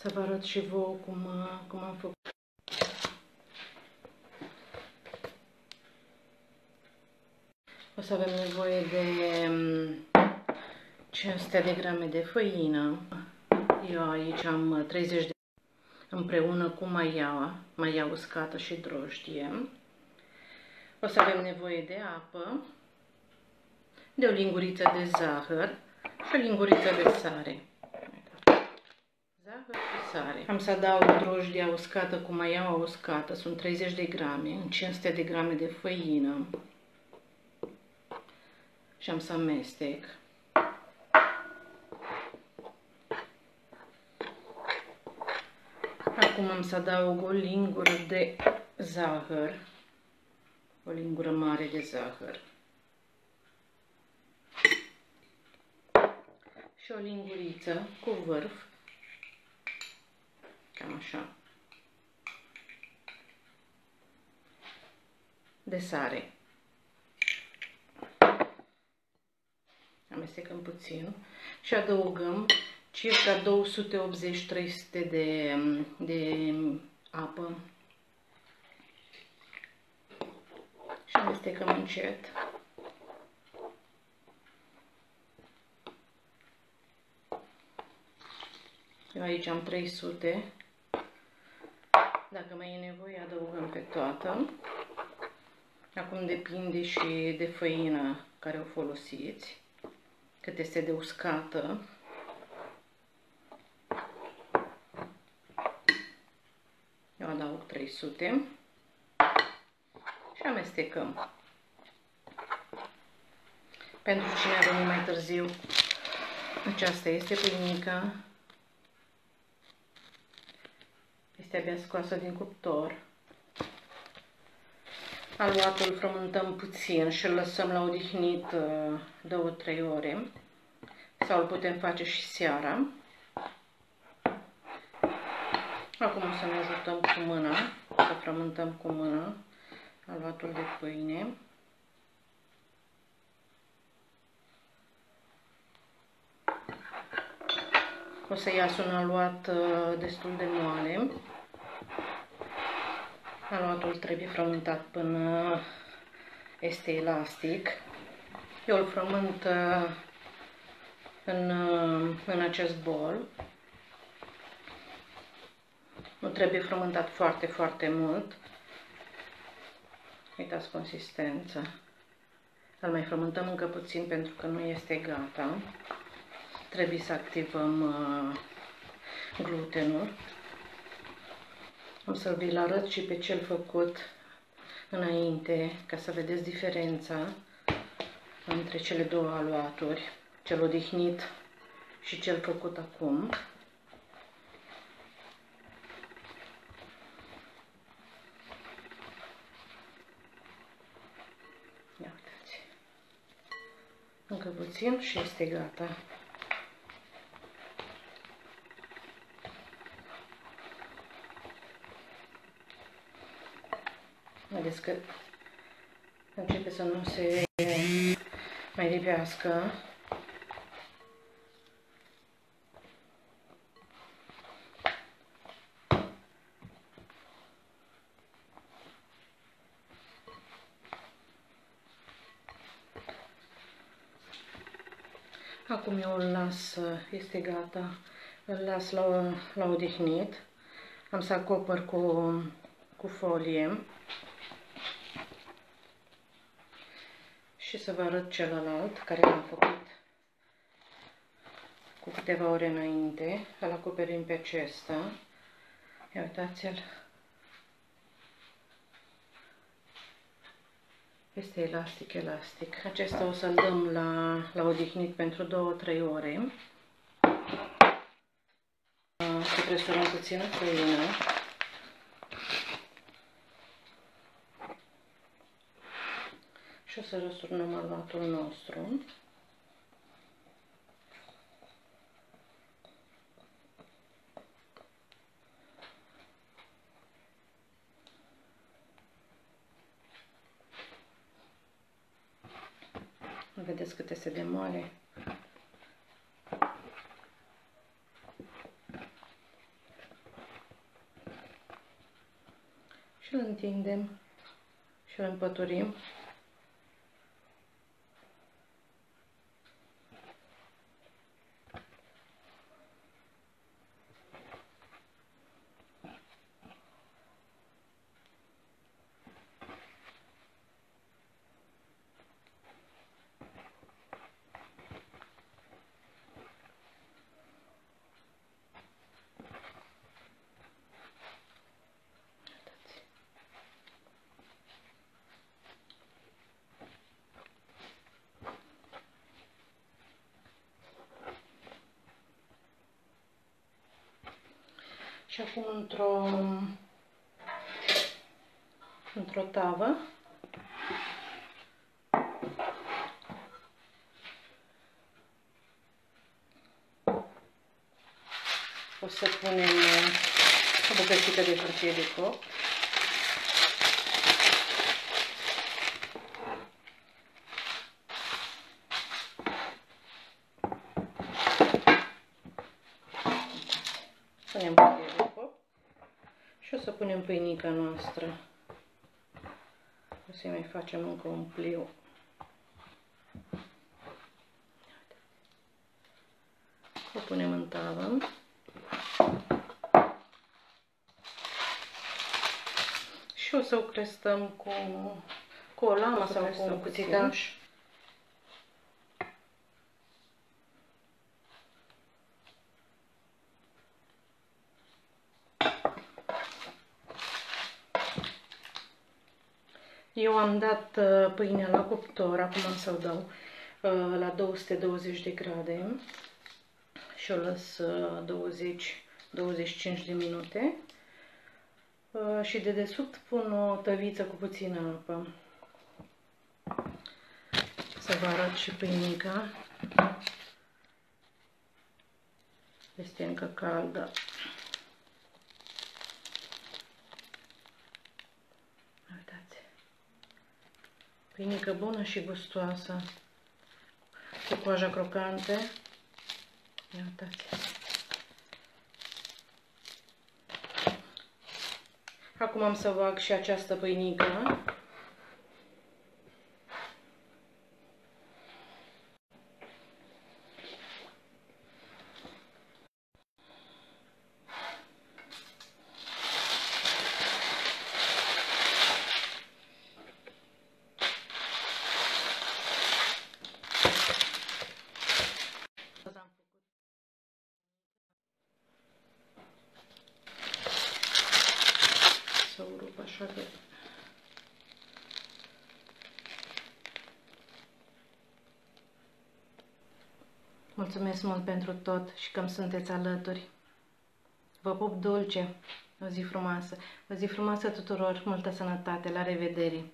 să vă arăt și vouă cum, cum am făcut. O să avem nevoie de 500 mm, de grame de făină. Eu aici am 30 de împreună cu maiaua, maia uscată și drojdie. O să avem nevoie de apă, de o linguriță de zahăr și o linguriță de sare. Zahăr și sare. Am să adaug drojdia uscată cu maiaua uscată, sunt 30 de grame, în 500 de grame de făină. Și am să amestec. Acum am să adaug o lingură de zahăr, o lingură mare de zahăr. Și o linguriță cu vârf, cam așa, de sare. Amestecăm puțin și adăugăm circa 280-300 de, de apă și amestecăm încet. Eu aici am 300. Dacă mai e nevoie, adăugăm pe toată. Acum depinde și de făină care o folosiți, cât este de uscată. Eu adaug 300 și amestecăm. Pentru cine a venit mai târziu, aceasta este pâinica. Este abia scoasă din cuptor. Aluatul frământăm puțin și îl lăsăm la odihnit 2-3 uh, ore. Sau îl putem face și seara. Acum o să ne ajutăm cu mâna, să frământăm cu mâna aluatul de pâine. O să iasă un aluat uh, destul de moale. Aluatul trebuie frământat până este elastic. Eu îl frământ uh, în, uh, în acest bol. Nu trebuie frământat foarte, foarte mult. Uitați consistența. Îl mai frământăm încă puțin pentru că nu este gata. Trebuie să activăm uh, glutenul. Am să vi-l arăt și pe cel făcut înainte, ca să vedeți diferența între cele două aluaturi, cel odihnit și cel făcut acum. Ia uitați. Încă puțin și este gata. Vedeți că începe să nu se mai lipească. Acum eu îl las, este gata, îl las la, la odihnit. Am să acopăr cu, cu folie. Și să vă arăt celălalt care l-am făcut cu câteva ore înainte. Îl acoperim pe acesta. Ia uitați-l. Este elastic, elastic. Acesta o să-l dăm la, la odihnit pentru 2-3 ore. Să presărăm puțină făină. să răsturnăm aluatul nostru. Vedeți cât este de mare. Și îl întindem și îl împăturim într-o tavă o să punem o bucățică de hârtie de copt punem hârtie de copt și o să punem pâinica noastră. O să mai facem încă un pliu. O punem în tavă. Și o să o crestăm cu, cu o lamă sau cu un cuțitaș. Eu am dat uh, pâinea la cuptor, acum am să o dau uh, la 220 de grade și o las 20-25 de minute. Uh, și de desubt pun o tăviță cu puțină apă. Să vă arăt și pâinica. Este încă caldă. Pâinică bună și gustoasă. Cu coaja crocante. Ia uitați. Acum am să fac și această pâinică. să o rup așa de... Mulțumesc mult pentru tot și că îmi sunteți alături. Vă pup dulce, o zi frumoasă, o zi frumoasă tuturor, multă sănătate, la revedere!